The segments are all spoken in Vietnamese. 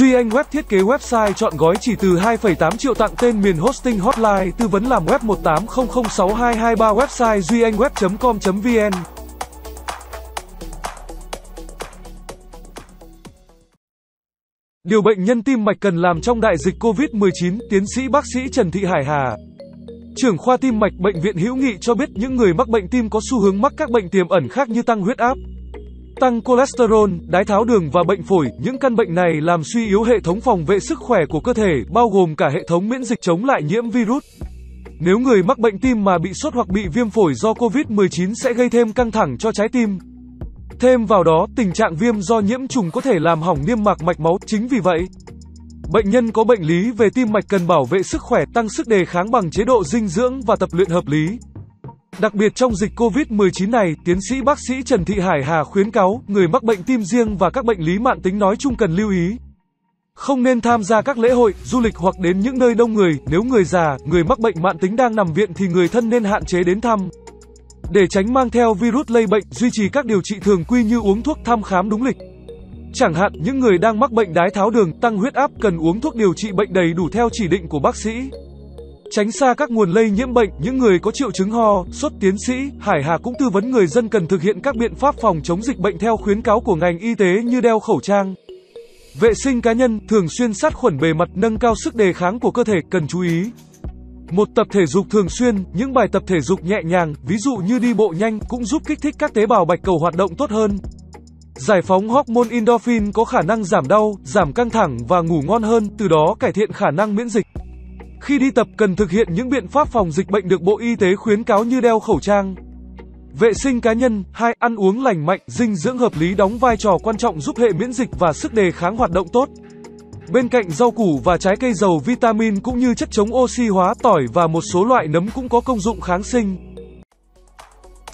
Duy Anh Web thiết kế website chọn gói chỉ từ 2,8 triệu tặng tên miền hosting hotline tư vấn làm web 18006223 website duyanhweb.com.vn Điều bệnh nhân tim mạch cần làm trong đại dịch COVID-19, tiến sĩ bác sĩ Trần Thị Hải Hà, trưởng khoa tim mạch bệnh viện Hữu Nghị cho biết những người mắc bệnh tim có xu hướng mắc các bệnh tiềm ẩn khác như tăng huyết áp, tăng cholesterol, đái tháo đường và bệnh phổi. Những căn bệnh này làm suy yếu hệ thống phòng vệ sức khỏe của cơ thể, bao gồm cả hệ thống miễn dịch chống lại nhiễm virus. Nếu người mắc bệnh tim mà bị sốt hoặc bị viêm phổi do COVID-19 sẽ gây thêm căng thẳng cho trái tim. Thêm vào đó, tình trạng viêm do nhiễm trùng có thể làm hỏng niêm mạc mạch máu, chính vì vậy, bệnh nhân có bệnh lý về tim mạch cần bảo vệ sức khỏe, tăng sức đề kháng bằng chế độ dinh dưỡng và tập luyện hợp lý. Đặc biệt trong dịch COVID-19 này, tiến sĩ bác sĩ Trần Thị Hải Hà khuyến cáo, người mắc bệnh tim riêng và các bệnh lý mạn tính nói chung cần lưu ý. Không nên tham gia các lễ hội, du lịch hoặc đến những nơi đông người, nếu người già, người mắc bệnh mạn tính đang nằm viện thì người thân nên hạn chế đến thăm. Để tránh mang theo virus lây bệnh, duy trì các điều trị thường quy như uống thuốc thăm khám đúng lịch. Chẳng hạn, những người đang mắc bệnh đái tháo đường, tăng huyết áp cần uống thuốc điều trị bệnh đầy đủ theo chỉ định của bác sĩ. Tránh xa các nguồn lây nhiễm bệnh, những người có triệu chứng ho, sốt tiến sĩ, Hải Hà cũng tư vấn người dân cần thực hiện các biện pháp phòng chống dịch bệnh theo khuyến cáo của ngành y tế như đeo khẩu trang. Vệ sinh cá nhân, thường xuyên sát khuẩn bề mặt, nâng cao sức đề kháng của cơ thể, cần chú ý. Một tập thể dục thường xuyên, những bài tập thể dục nhẹ nhàng, ví dụ như đi bộ nhanh, cũng giúp kích thích các tế bào bạch cầu hoạt động tốt hơn. Giải phóng hormone endorphin có khả năng giảm đau, giảm căng thẳng và ngủ ngon hơn, từ đó cải thiện khả năng miễn dịch. Khi đi tập cần thực hiện những biện pháp phòng dịch bệnh được Bộ Y tế khuyến cáo như đeo khẩu trang. Vệ sinh cá nhân, hai ăn uống lành mạnh, dinh dưỡng hợp lý đóng vai trò quan trọng giúp hệ miễn dịch và sức đề kháng hoạt động tốt. Bên cạnh rau củ và trái cây giàu vitamin cũng như chất chống oxy hóa tỏi và một số loại nấm cũng có công dụng kháng sinh.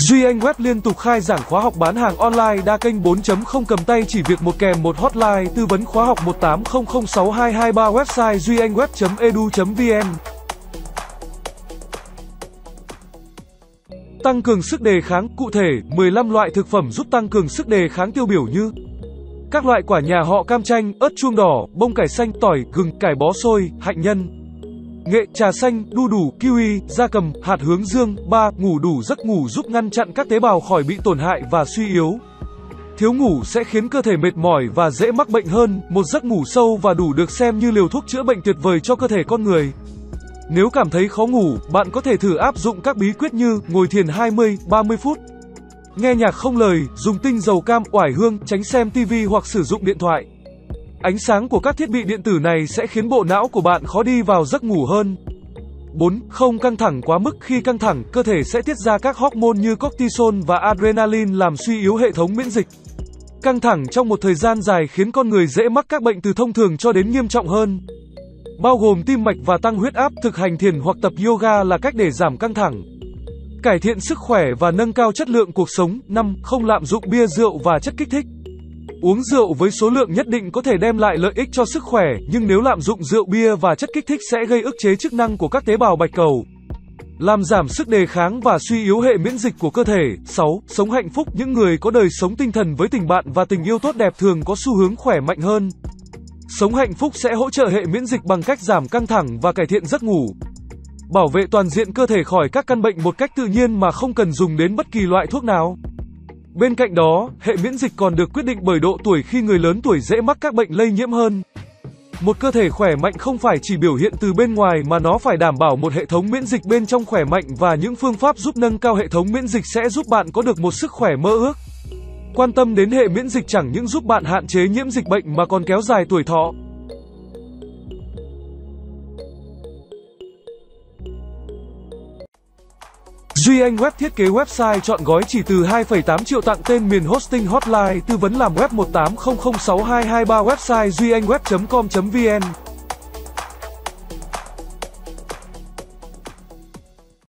Duy Anh Web liên tục khai giảng khóa học bán hàng online đa kênh 4.0 cầm tay chỉ việc một kèm một hotline tư vấn khóa học 18006223 website duyanhweb.edu.vn Tăng cường sức đề kháng, cụ thể, 15 loại thực phẩm giúp tăng cường sức đề kháng tiêu biểu như Các loại quả nhà họ cam chanh, ớt chuông đỏ, bông cải xanh, tỏi, gừng, cải bó xôi, hạnh nhân. Nghệ, trà xanh, đu đủ, kiwi, da cầm, hạt hướng dương. 3. Ngủ đủ giấc ngủ giúp ngăn chặn các tế bào khỏi bị tổn hại và suy yếu. Thiếu ngủ sẽ khiến cơ thể mệt mỏi và dễ mắc bệnh hơn. Một giấc ngủ sâu và đủ được xem như liều thuốc chữa bệnh tuyệt vời cho cơ thể con người. Nếu cảm thấy khó ngủ, bạn có thể thử áp dụng các bí quyết như ngồi thiền 20, 30 phút, nghe nhạc không lời, dùng tinh dầu cam, oải hương, tránh xem tivi hoặc sử dụng điện thoại. Ánh sáng của các thiết bị điện tử này sẽ khiến bộ não của bạn khó đi vào giấc ngủ hơn. 4. Không căng thẳng quá mức khi căng thẳng, cơ thể sẽ tiết ra các hormone như cortisol và adrenaline làm suy yếu hệ thống miễn dịch. Căng thẳng trong một thời gian dài khiến con người dễ mắc các bệnh từ thông thường cho đến nghiêm trọng hơn. Bao gồm tim mạch và tăng huyết áp, thực hành thiền hoặc tập yoga là cách để giảm căng thẳng. Cải thiện sức khỏe và nâng cao chất lượng cuộc sống. 5. Không lạm dụng bia rượu và chất kích thích. Uống rượu với số lượng nhất định có thể đem lại lợi ích cho sức khỏe, nhưng nếu lạm dụng rượu bia và chất kích thích sẽ gây ức chế chức năng của các tế bào bạch cầu, làm giảm sức đề kháng và suy yếu hệ miễn dịch của cơ thể. 6. Sống hạnh phúc, những người có đời sống tinh thần với tình bạn và tình yêu tốt đẹp thường có xu hướng khỏe mạnh hơn. Sống hạnh phúc sẽ hỗ trợ hệ miễn dịch bằng cách giảm căng thẳng và cải thiện giấc ngủ. Bảo vệ toàn diện cơ thể khỏi các căn bệnh một cách tự nhiên mà không cần dùng đến bất kỳ loại thuốc nào. Bên cạnh đó, hệ miễn dịch còn được quyết định bởi độ tuổi khi người lớn tuổi dễ mắc các bệnh lây nhiễm hơn. Một cơ thể khỏe mạnh không phải chỉ biểu hiện từ bên ngoài mà nó phải đảm bảo một hệ thống miễn dịch bên trong khỏe mạnh và những phương pháp giúp nâng cao hệ thống miễn dịch sẽ giúp bạn có được một sức khỏe mơ ước. Quan tâm đến hệ miễn dịch chẳng những giúp bạn hạn chế nhiễm dịch bệnh mà còn kéo dài tuổi thọ. Duy Anh Web thiết kế website chọn gói chỉ từ 2,8 triệu tặng tên miền hosting hotline tư vấn làm web 18006223 website duyanhweb.com.vn